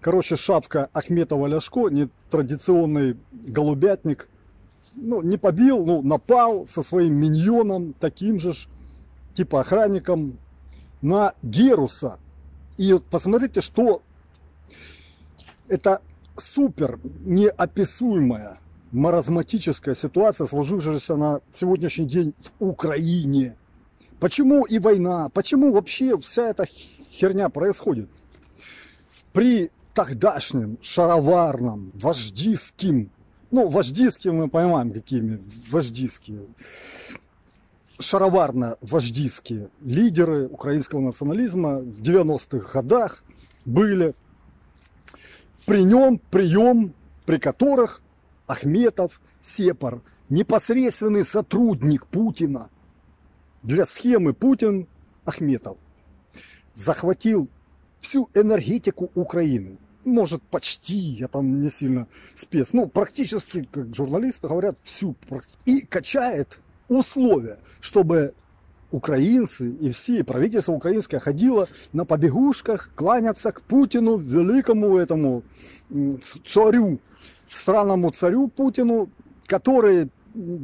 Короче, шапка Ахметова Ляшко, нетрадиционный голубятник. Ну, не побил, ну, напал со своим миньоном, таким же, типа охранником, на Геруса. И вот посмотрите, что это супер неописуемая маразматическая ситуация, сложившаяся на сегодняшний день в Украине. Почему и война? Почему вообще вся эта херня происходит? При тогдашнем шароварном, вождистским, ну, вождистским мы понимаем, какими вождистские, шароварно-вождистские лидеры украинского национализма в 90-х годах были. При нем прием, при которых Ахметов, Сепар, непосредственный сотрудник Путина. Для схемы Путин Ахметов захватил всю энергетику Украины. Может, почти, я там не сильно спец. Ну, практически, как журналисты говорят, всю. И качает условия, чтобы украинцы и все, правительство украинское ходило на побегушках кланяться к Путину, великому этому царю, странному царю Путину, который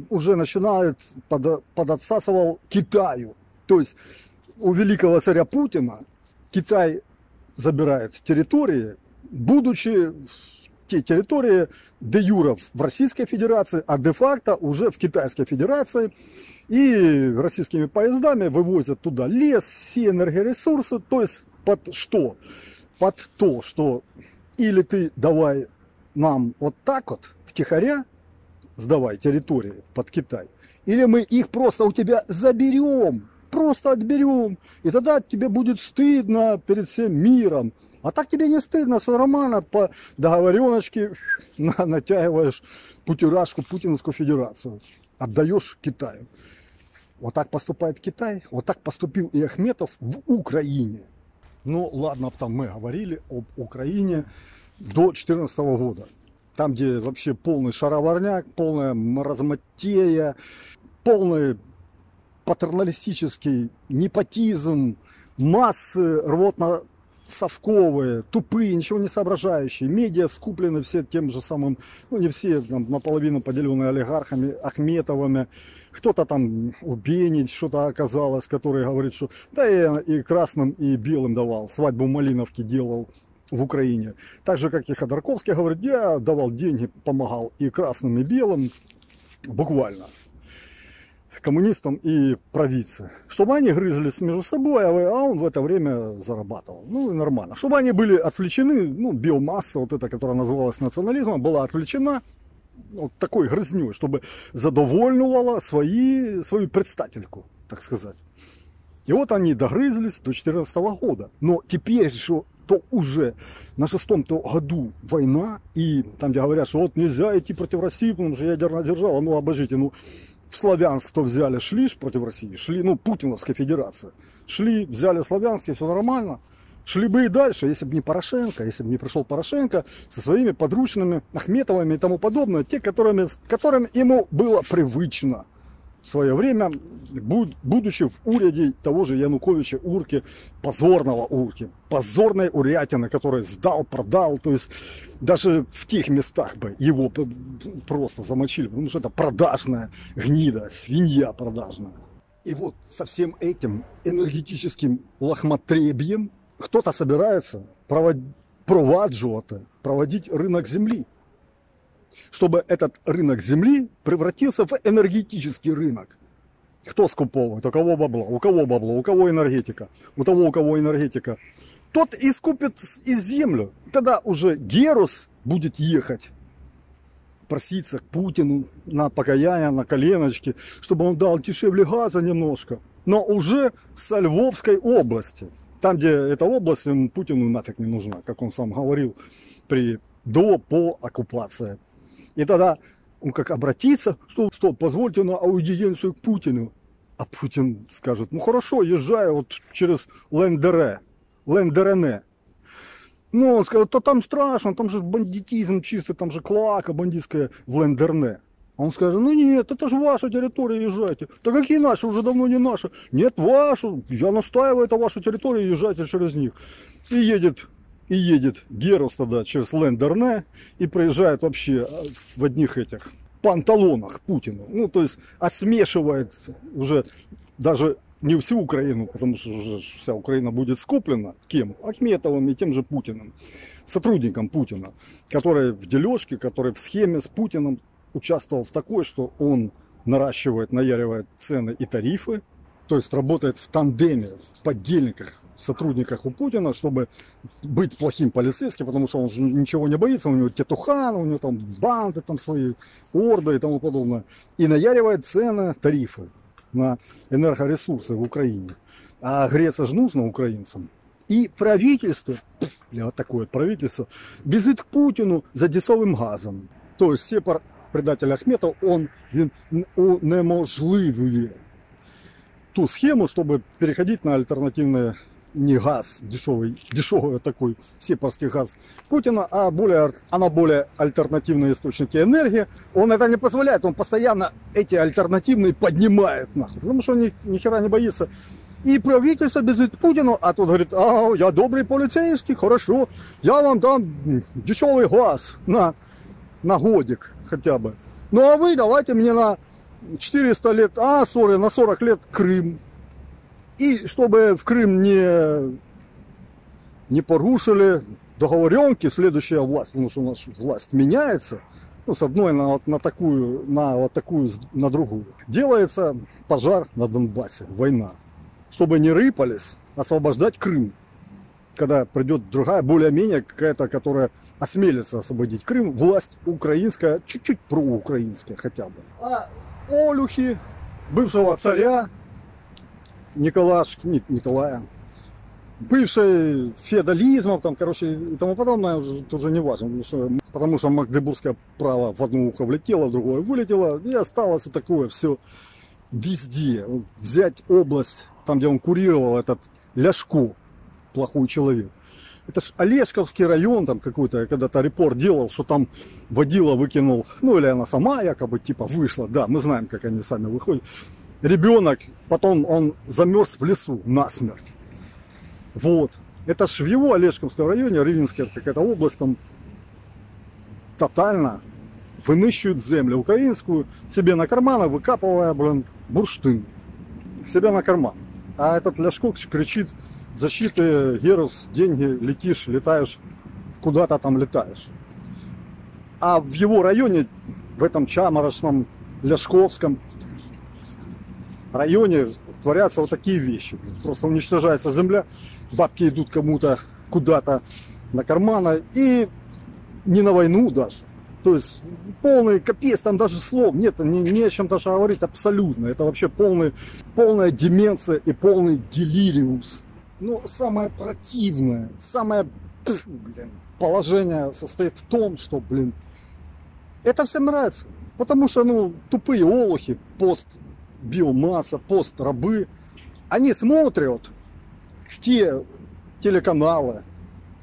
уже начинает под, подотсасывал Китаю. То есть у великого царя Путина Китай забирает территории, будучи те территории де юров в Российской Федерации, а де-факто уже в Китайской Федерации. И российскими поездами вывозят туда лес, все энергоресурсы. То есть под что? Под то, что или ты давай нам вот так вот, втихаря, сдавай территории под Китай, или мы их просто у тебя заберем, просто отберем, и тогда тебе будет стыдно перед всем миром. А так тебе не стыдно, все нормально, по договореночке натягиваешь путирашку Путинскую Федерацию, отдаешь Китаю. Вот так поступает Китай, вот так поступил и Ахметов в Украине. Ну ладно, там мы говорили об Украине до 2014 года. Там, где вообще полный шароварняк, полная маразматея, полный патерналистический непотизм, массы рвотно совковые, тупые, ничего не соображающие. Медиа скуплены все тем же самым, ну не все, там, наполовину поделенные олигархами, Ахметовыми. Кто-то там у Бенич что-то оказалось, который говорит, что да я и красным, и белым давал, свадьбу Малиновки делал в Украине. Так же, как и Ходорковский говорит, я давал деньги, помогал и красным, и белым, буквально коммунистам и провидцы. Чтобы они грызлись между собой, а он в это время зарабатывал. Ну и нормально. Чтобы они были отвлечены, ну, биомасса, вот эта, которая называлась национализмом, была отвлечена вот такой грызней, чтобы задовольнивала свои, свою предстательку, так сказать. И вот они догрызлись до 2014 года. Но теперь что то уже на шестом-то году война, и там, где говорят, что вот нельзя идти против России, потому что ядерная держава, ну, обожите, ну, в славянство взяли, шли против России, шли, ну, Путиновская федерация, шли, взяли славянские, все нормально, шли бы и дальше, если бы не Порошенко, если бы не пришел Порошенко со своими подручными Ахметовыми и тому подобное, те, которыми, которым ему было привычно – в свое время, будучи в уряде того же Януковича Урки, позорного Урки, позорной урятины, который сдал, продал, то есть даже в тех местах бы его просто замочили, потому что это продажная гнида, свинья продажная. И вот со всем этим энергетическим лохмотребием кто-то собирается проводить, проводить рынок земли чтобы этот рынок земли превратился в энергетический рынок. Кто скуповывает? У кого бабло? У кого бабло? У кого энергетика? У того, у кого энергетика. Тот и скупит и землю. Тогда уже Герус будет ехать проситься к Путину на покаяние, на коленочки, чтобы он дал дешевле газа немножко. Но уже со Львовской области. Там, где эта область Путину нафиг не нужна, как он сам говорил, при, до, по оккупации. И тогда он как обратится, что, стоп, позвольте на аудиенцию к Путину. А Путин скажет, ну хорошо, езжай вот через Лендере, Лендерене. Ну, он скажет, то там страшно, там же бандитизм чистый, там же клака бандитская в Лендерне. А он скажет, ну нет, это же ваша территория, езжайте. Да какие наши, уже давно не наши. Нет, вашу, я настаиваю, это ваша территория, езжайте через них. И едет И едет Герус тогда через Лендерне и проезжает вообще в одних этих панталонах Путину. Ну, то есть, осмешивает уже даже не всю Украину, потому что уже вся Украина будет скуплена кем? Ахметовым и тем же Путиным, сотрудником Путина, который в дележке, который в схеме с Путиным участвовал в такой, что он наращивает, наяривает цены и тарифы, то есть работает в тандеме, в поддельниках, сотрудниках у Путина, чтобы быть плохим полицейским, потому что он же ничего не боится, у него тетухан, у него там банды там свои, орды и тому подобное. И наяривает цены, тарифы на энергоресурсы в Украине. А греться же нужно украинцам. И правительство, бля, вот такое правительство, бежит к Путину за дешевым газом. То есть сепар предатель Ахметов, он він унеможливує ту схему, чтобы переходить на альтернативные не газ дешевый, дешевый такой сепарский газ Путина, а более, а на более альтернативные источники энергии. Он это не позволяет, он постоянно эти альтернативные поднимает нахуй, потому что он ни, ни хера не боится. И правительство бежит Путину, а тут говорит, а, я добрый полицейский, хорошо, я вам дам дешевый газ на, на годик хотя бы. Ну а вы давайте мне на 400 лет, а, сори, на 40 лет Крым. И чтобы в Крым не, не порушили договоренки, следующая власть, потому что у нас власть меняется, ну, с одной на, на такую, на вот такую, на другую. Делается пожар на Донбассе, война. Чтобы не рыпались, освобождать Крым. Когда придет другая, более-менее какая-то, которая осмелится освободить Крым, власть украинская, чуть-чуть проукраинская хотя бы. А Олюхи, бывшего царя, Николаш, Николая, бывший феодализмов, там, короче, и тому подобное, уже, тоже не важно, потому что, потому что магдебургское право в одно ухо влетело, в другое вылетело, и осталось вот такое все везде. Взять область, там, где он курировал, этот Ляшко, плохой человек. Это ж Олешковский район там какой-то, когда-то репорт делал, что там водила выкинул, ну или она сама якобы типа вышла, да, мы знаем, как они сами выходят ребенок, потом он замерз в лесу насмерть. Вот. Это ж в его Олежковском районе, Ривенская какая-то область, там тотально вынищивают землю украинскую себе на карманы, выкапывая, блин, бурштын. Себе на карман. А этот Ляшко кричит, защиты, Герус, деньги, летишь, летаешь, куда-то там летаешь. А в его районе, в этом Чаморошном, Ляшковском, районе творятся вот такие вещи. Просто уничтожается земля, бабки идут кому-то куда-то на карманы и не на войну даже. То есть полный капец, там даже слов нет, не, не о чем даже говорить абсолютно. Это вообще полный, полная деменция и полный делириус. Но самое противное, самое блин, положение состоит в том, что, блин, это всем нравится. Потому что, ну, тупые олухи, пост биомасса, пост-рабы, они смотрят те телеканалы,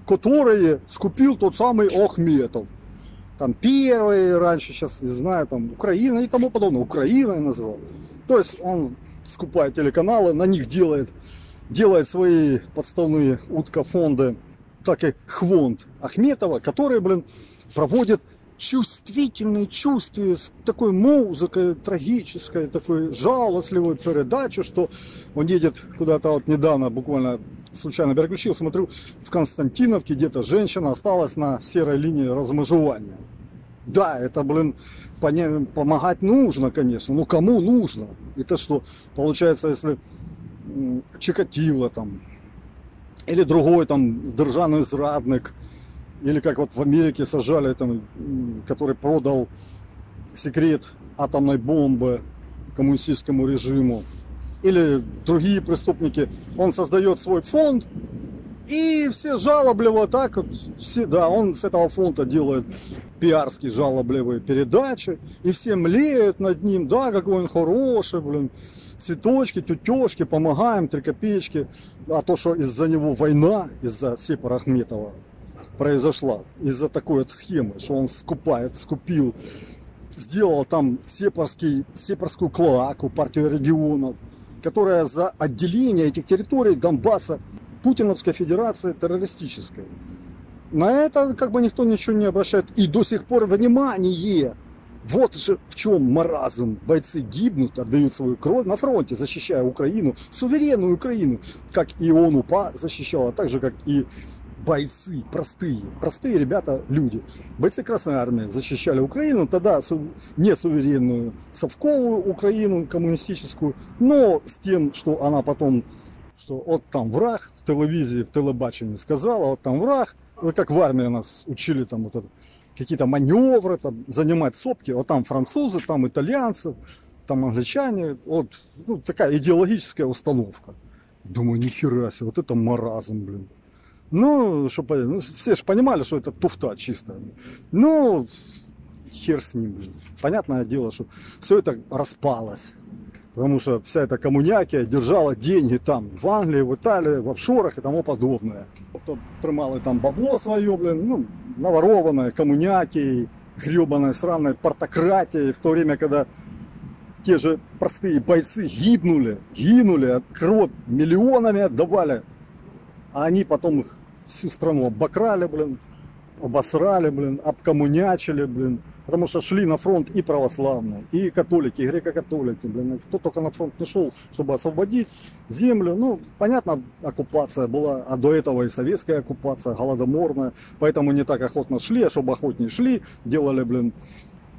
которые скупил тот самый Ахметов. Там первые раньше, сейчас не знаю, там Украина и тому подобное. Украина я называл. То есть он скупает телеканалы, на них делает, делает свои подставные уткофонды, так и Хвонд Ахметова, который, блин, проводит чувствительной чувстве, с такой музыкой трагической, такой жалостливой передачи, что он едет куда-то вот недавно, буквально случайно переключил, смотрю, в Константиновке где-то женщина осталась на серой линии размежевания. Да, это, блин, помогать нужно, конечно, но кому нужно? Это что, получается, если Чикатило там, или другой там державный зрадник, или как вот в Америке сажали, там, который продал секрет атомной бомбы коммунистическому режиму. Или другие преступники. Он создает свой фонд, и все жалобливо так вот, все, да, он с этого фонда делает пиарские жалобливые передачи, и все млеют над ним, да, какой он хороший, блин, цветочки, тетешки, помогаем, три копеечки, а то, что из-за него война, из-за Сепара Ахметова, произошла из-за такой вот схемы, что он скупает, скупил, сделал там сепарский, сепарскую клоаку, партию регионов, которая за отделение этих территорий Донбасса Путиновской Федерации террористической. на это как бы никто ничего не обращает. И до сих пор внимание. Вот же в чем маразм. Бойцы гибнут, отдают свою кровь на фронте, защищая Украину, суверенную Украину, как и ООН УПА защищала, так же, как и бойцы, простые, простые ребята, люди. Бойцы Красной Армии защищали Украину, тогда не суверенную совковую Украину, коммунистическую, но с тем, что она потом, что вот там враг в телевизии, в телебачении сказала, вот там враг, вот как в армии нас учили там вот какие-то маневры, там, занимать сопки, вот там французы, там итальянцы, там англичане, вот ну, такая идеологическая установка. Думаю, нихера себе, вот это маразм, блин. Ну, чтобы, ну, все же понимали, что это туфта чистая. Ну, хер с ним. Понятное дело, что все это распалось. Потому что вся эта коммунякия держала деньги там, в Англии, в Италии, в офшорах и тому подобное. Кто тримали там бабло свое, блин, ну, наворованное коммунякией, гребаной сраной портократией, в то время, когда те же простые бойцы гибнули, гинули, кровь миллионами отдавали, а они потом их всю страну обокрали, блин, обосрали, блин, обкоммунячили, блин, потому что шли на фронт и православные, и католики, и греко-католики, блин, кто только на фронт не шел, чтобы освободить землю, ну, понятно, оккупация была, а до этого и советская оккупация, голодоморная, поэтому не так охотно шли, а чтобы охотнее шли, делали, блин,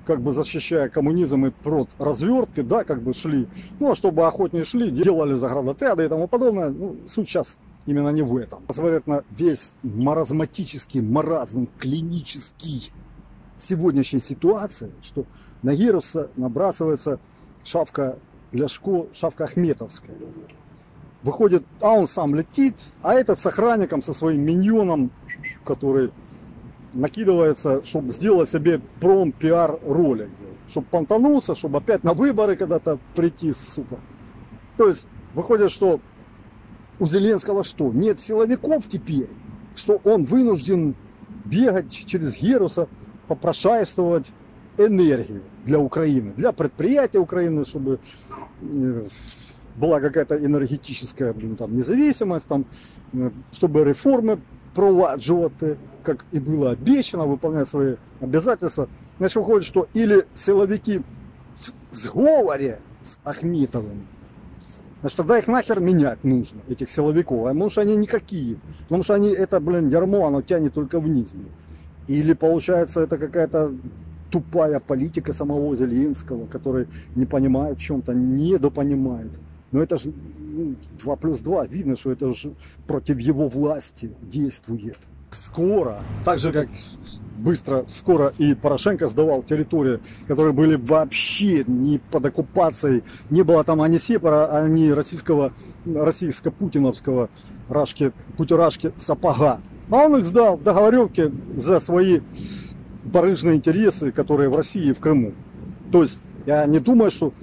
как бы защищая коммунизм и прот развертки, да, как бы шли, ну, а чтобы охотнее шли, делали заградотряды и тому подобное, ну, суть сейчас именно не в этом. Посмотрят на весь маразматический маразм, клинический сегодняшней ситуации, что на Геруса набрасывается шавка Ляшко, шавка Ахметовская. Выходит, а он сам летит, а этот с охранником, со своим миньоном, который накидывается, чтобы сделать себе пром-пиар ролик, чтобы понтануться, чтобы опять на выборы когда-то прийти, сука. То есть выходит, что у Зеленского что? Нет силовиков теперь, что он вынужден бегать через Геруса, попрошайствовать энергию для Украины, для предприятия Украины, чтобы э, была какая-то энергетическая блин, там, независимость, там, э, чтобы реформы проваджувати, как и было обещано, выполнять свои обязательства. Значит, выходит, что или силовики в сговоре с Ахметовым, Значит, тогда их нахер менять нужно, этих силовиков. А потому что они никакие. Потому что они, это, блин, ярмо, оно тянет только вниз. Блин. Или получается это какая-то тупая политика самого Зеленского, который не понимает в чем-то, недопонимает. Но это же 2 ну, плюс 2, видно, что это же против его власти действует. Скоро, так же как быстро, скоро и Порошенко сдавал территории, которые были вообще не под оккупацией. Не было там ani сепара, ani российского, российско-путиновского рашки, путирашки сапога. А он их сдал в договоренке за свои барыжные интересы, которые в России и в Крыму. То есть я не думаю, что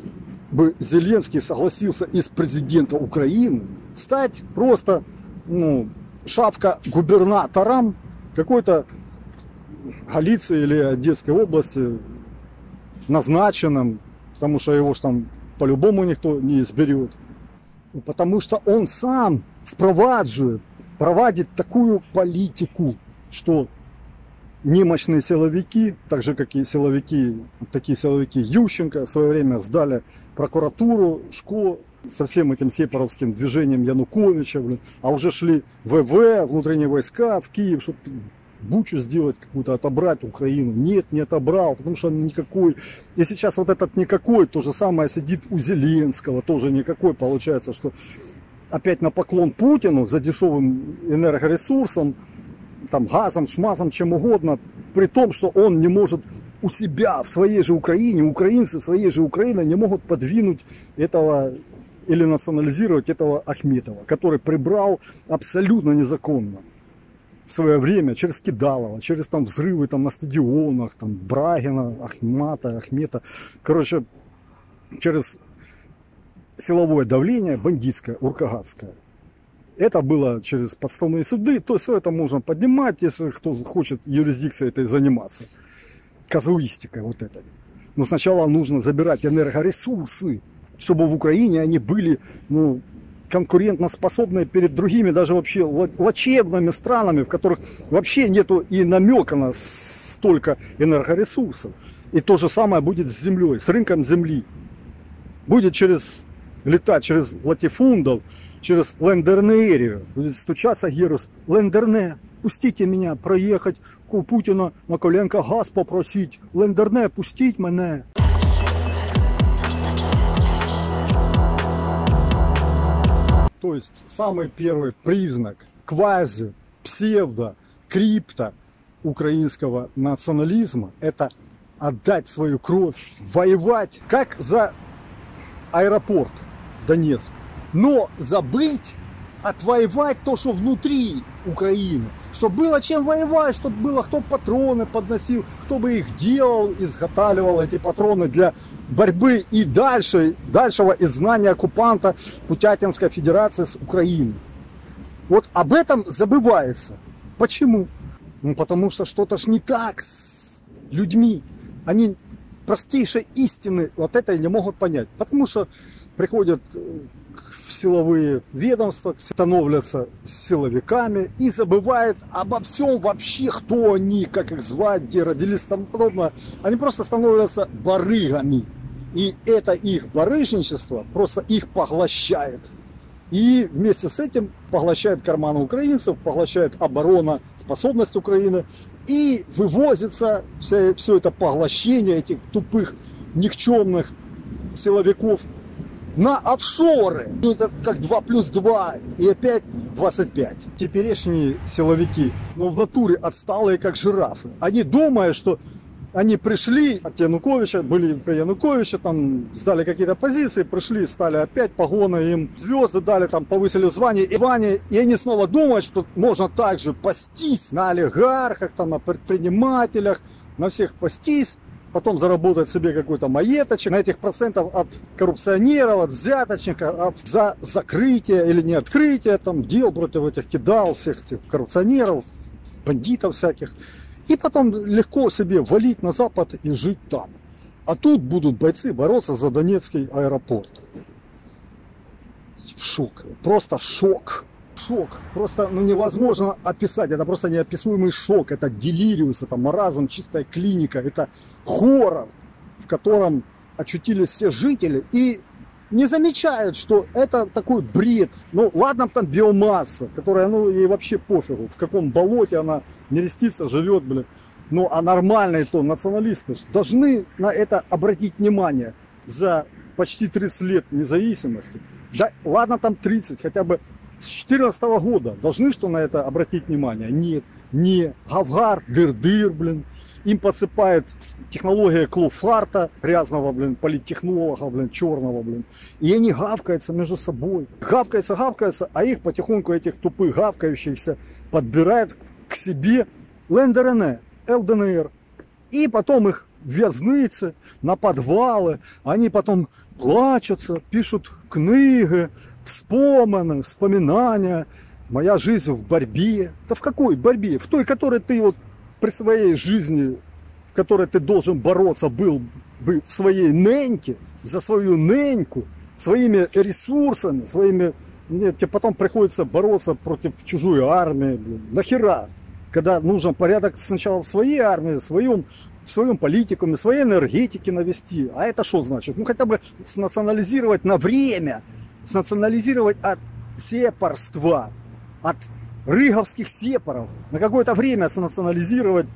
бы Зеленский согласился из президента Украины стать просто ну, шавка губернатором какой-то Галиции или Одесской области назначенным, потому что его ж там по-любому никто не изберет. Потому что он сам впроваджует, проводит такую политику, что немощные силовики, так же как и силовики, такие силовики Ющенко в свое время сдали прокуратуру, школу со всем этим сепаровским движением Януковича, блин, а уже шли ВВ, внутренние войска в Киев, чтобы бучу сделать какую-то, отобрать Украину. Нет, не отобрал, потому что никакой. И сейчас вот этот никакой, то же самое сидит у Зеленского, тоже никакой. Получается, что опять на поклон Путину за дешевым энергоресурсом, там, газом, шмазом, чем угодно, при том, что он не может у себя, в своей же Украине, украинцы своей же Украины не могут подвинуть этого или национализировать этого Ахметова, который прибрал абсолютно незаконно в свое время через Кидалова, через там взрывы там на стадионах, там Брагина, Ахмата, Ахмета. Короче, через силовое давление бандитское, уркагатское. Это было через подставные суды, то все это можно поднимать, если кто хочет юрисдикцией этой заниматься. Казуистикой вот этой. Но сначала нужно забирать энергоресурсы, чтобы в Украине они были, ну, конкурентоспособные перед другими, даже вообще лачебными странами, в которых вообще нету и намека на столько энергоресурсов. И то же самое будет с землей, с рынком земли. Будет через летать через латифундов, через лендернерию. Будет стучаться Герус. Лендерне, пустите меня проехать у Путина на коленках газ попросить. Лендерне, пустить мене. То есть самый первый признак квази, псевдо, крипто украинского национализма – это отдать свою кровь, воевать, как за аэропорт Донецк. Но забыть отвоевать то, что внутри Украины. Чтобы было чем воевать, чтобы было кто патроны подносил, кто бы их делал, изготавливал эти патроны для борьбы и дальше, дальшего изгнания оккупанта Путятинской Федерации с Украины. Вот об этом забывается. Почему? Ну, потому что что-то ж не так с людьми. Они простейшей истины вот это не могут понять. Потому что приходят э, в силовые ведомства, становятся силовиками и забывают обо всем вообще, кто они, как их звать, где родились и тому подобное. Они просто становятся барыгами. И это их барыжничество просто их поглощает. И вместе с этим поглощает карманы украинцев, поглощает оборона, способность Украины. И вывозится все, все это поглощение этих тупых, никчемных силовиков на офшоры. Ну, это как 2 плюс 2 и опять 25. Теперешние силовики, но в натуре отсталые, как жирафы. Они думают, что они пришли от Януковича, были при Януковиче, там сдали какие-то позиции, пришли, стали опять погоны, им звезды дали, там повысили звание и звание, и они снова думают, что можно также пастись на олигархах, там, на предпринимателях, на всех пастись, потом заработать себе какой-то маеточек, на этих процентов от коррупционеров, от взяточников, от, за закрытие или не открытие там дел против этих кидал, всех этих коррупционеров, бандитов всяких. И потом легко себе валить на запад и жить там. А тут будут бойцы бороться за Донецкий аэропорт. Шок. Просто шок. Шок. Просто ну, невозможно описать. Это просто неописуемый шок. Это делириус, это маразм, чистая клиника. Это хоррор, в котором очутились все жители. И не замечают, что это такой бред. Ну, ладно, там биомасса, которая, ну, ей вообще пофигу, в каком болоте она нерестится, живет, блин. Ну, а нормальные то националисты должны на это обратить внимание за почти 30 лет независимости. Да, ладно, там 30, хотя бы с 14 года должны что на это обратить внимание? Нет, не Гавгар, дыр-дыр, блин, им подсыпает технология клофарта, грязного, блин, политтехнолога, блин, черного, блин. И они гавкаются между собой. Гавкаются, гавкаются, а их потихоньку, этих тупых гавкающихся, подбирает к себе ЛНДРН, ЛДНР. И потом их в'язницы, на подвалы, они потом плачутся, пишут книги, вспомины, вспоминания. Моя жизнь в борьбе. Да в какой борьбе? В той, которой ты вот при своей жизни, в которой ты должен бороться, был бы в своей неньке, за свою неньку, своими ресурсами, своими... Нет, тебе потом приходится бороться против чужой армии. Блин. Нахера? Когда нужен порядок сначала в своей армии, в своем, в своем политикуме, в своей энергетике навести. А это что значит? Ну хотя бы национализировать на время, национализировать от сепарства, от рыговских сепаров, на какое-то время национализировать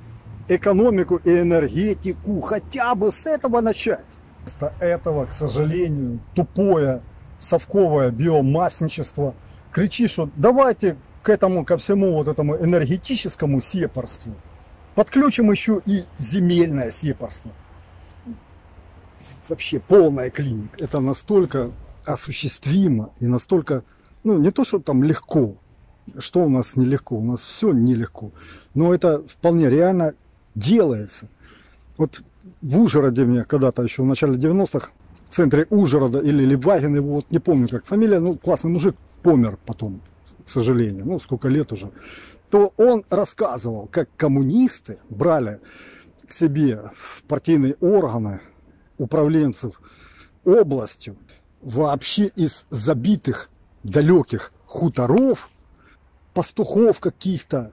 экономику и энергетику, хотя бы с этого начать. Вместо этого, к сожалению, тупое совковое биомассничество кричит, что давайте к этому, ко всему вот этому энергетическому сепарству подключим еще и земельное сепарство. Вообще полная клиника. Это настолько осуществимо и настолько, ну не то, что там легко, что у нас нелегко? У нас все нелегко. Но это вполне реально делается. Вот в Ужгороде мне когда-то еще в начале 90-х в центре Ужгорода или Левагин, его вот не помню как фамилия, ну классный мужик, помер потом, к сожалению, ну сколько лет уже, то он рассказывал, как коммунисты брали к себе в партийные органы управленцев областью вообще из забитых далеких хуторов, пастухов каких-то,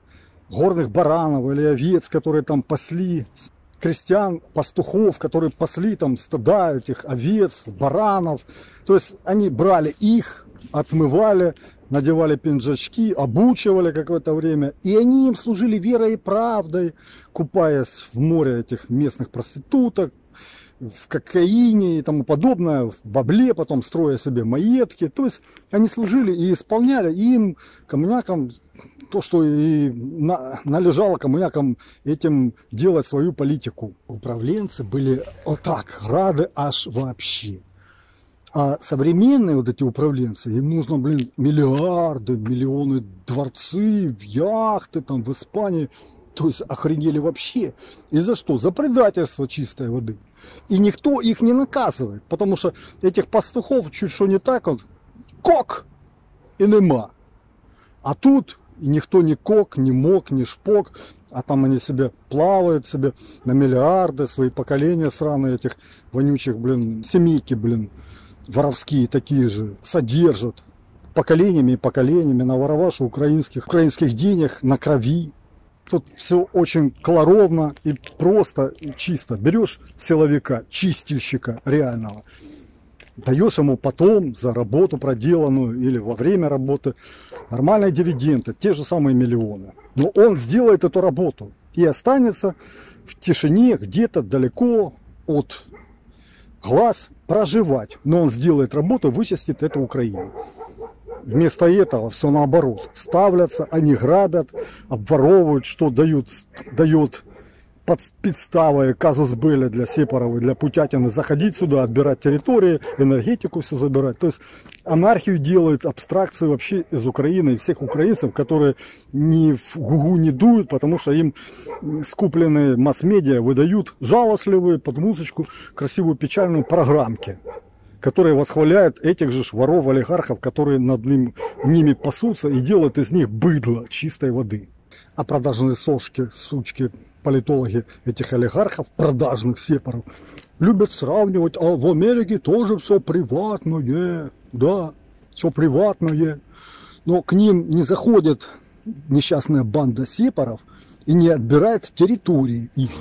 горных баранов или овец, которые там пасли, крестьян, пастухов, которые пасли там стада этих овец, баранов. То есть они брали их, отмывали, надевали пинжачки, обучивали какое-то время. И они им служили верой и правдой, купаясь в море этих местных проституток, в кокаине и тому подобное, в бабле, потом строя себе маетки. То есть они служили и исполняли им, коммунякам, то, что и на, належало коммунякам этим делать свою политику. Управленцы были вот так рады аж вообще. А современные вот эти управленцы, им нужно, блин, миллиарды, миллионы дворцы, яхты там в Испании. То есть охренели вообще. И за что? За предательство чистой воды. И никто их не наказывает, потому что этих пастухов чуть что не так вот, кок и нема. А тут никто не кок, не мог, не шпок, а там они себе плавают себе на миллиарды, свои поколения сраные этих вонючих, блин, семейки, блин, воровские такие же, содержат поколениями и поколениями на воровашу украинских, украинских денег, на крови. Тут все очень колоровно и просто, и чисто. Берешь силовика, чистильщика реального, даешь ему потом за работу проделанную или во время работы нормальные дивиденды, те же самые миллионы. Но он сделает эту работу и останется в тишине где-то далеко от глаз проживать. Но он сделает работу, вычистит эту Украину. Вместо этого все наоборот. Ставлятся, они грабят, обворовывают, что дают, дают под підставою казус были для Сепарова для Путятина заходить сюда, отбирать территории, энергетику все забирать. То есть анархию делают, абстракции вообще из Украины, и всех украинцев, которые ни в гугу не дуют, потому что им скупленные масс-медиа выдают жалостливые под музычку красивую печальную программки которые восхваляют этих же воров-олигархов, которые над ним, ними пасутся и делают из них быдло чистой воды. А продажные сошки, сучки, политологи этих олигархов, продажных сепаров, любят сравнивать, а в Америке тоже все приватное, да, все приватное. Но к ним не заходит несчастная банда сепаров и не отбирает территории их.